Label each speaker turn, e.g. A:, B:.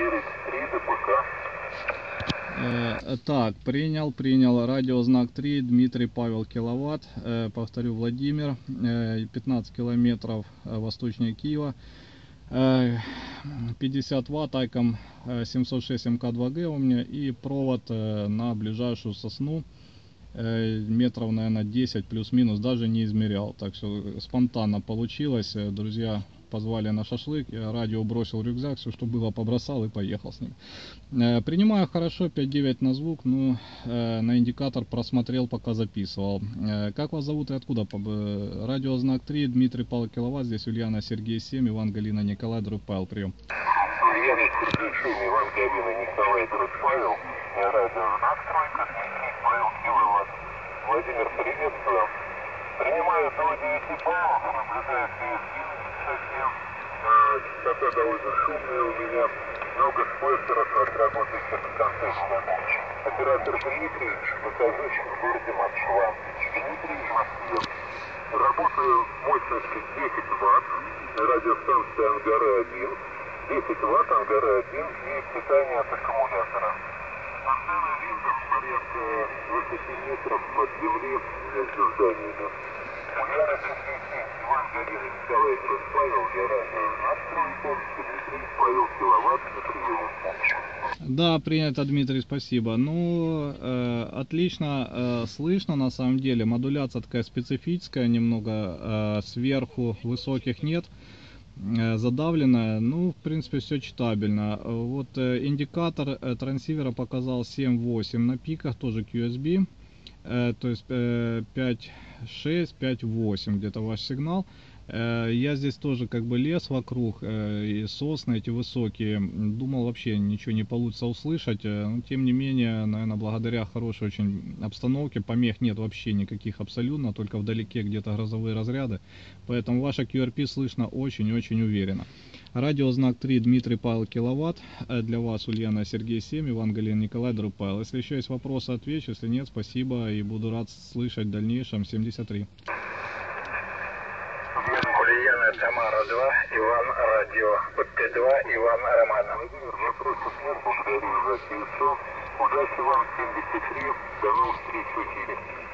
A: 9-3 ДПК.
B: Э, Так, принял, принял. Радиознак 3, Дмитрий Павел Киловатт. Э, Повторю, Владимир, э, 15 километров э, восточнее Киева. Э, 50 ватт, Айком э, 706 МК2Г у меня и провод на ближайшую сосну метров, наверное, 10 плюс-минус, даже не измерял. Так что спонтанно получилось. Друзья позвали на шашлык, я радио бросил рюкзак, все, что было, побросал и поехал с ним. Э, Принимаю хорошо, 5.9 на звук, ну, э, на индикатор просмотрел, пока записывал. Э, Как вас зовут и откуда? Э, Радиознак 3, Дмитрий Павел Киловатт, здесь Ульяна Сергей 7, Иван Галина Николай, Друг Павел, прием.
A: Ульяна Галина, Николай Друг Павел. Владимир, приветствую. Принимаю до 9 баллов, наблюдаю. А, Частота довольно шумная у меня. Много спойсеров отработающих на контексте. Оператор Дмитриевич, нахожусь в городе Москва. Дмитриевич Москве. Работаю мощностью 10 ватт. Радиостанция Ангара-1. 10 ватт Ангара-1 и питание от аккумулятора. Антенна винтов порядка 20 метров под земли между зданиями. Ульяна Сергей Иван Галина Николай Друг Павел, я
B: Да, принято, Дмитрий, спасибо. Ну, э, отлично э, слышно, на самом деле. Модуляция такая специфическая, немного э, сверху высоких нет. Э, задавленная, ну, в принципе, все читабельно. Вот э, индикатор э, трансивера показал 7.8 на пиках, тоже QSB. Э, то есть э, 5.6, 5.8 где-то ваш сигнал. Э, Я здесь тоже как бы лес вокруг, э, и сосны эти высокие. Думал вообще ничего не получится услышать. э, Но тем не менее, наверное, благодаря хорошей очень обстановке, помех нет вообще никаких абсолютно, только вдалеке где-то грозовые разряды. Поэтому ваша QRP слышно очень-очень уверенно. Радиознак 3 Дмитрий Павел Киловатт. Для вас Ульяна Сергей 7, Иван Галин Николай Друг Павел. Если еще есть вопросы, отвечу. Если нет, спасибо и буду рад слышать в дальнейшем. 73.
C: Ульяна Тамара 2, Иван Радио, ПТ2, Иван Романов.
A: Вопросов нет, благодарю за письмо. Удачи вам, 73. До новых встреч в эфире.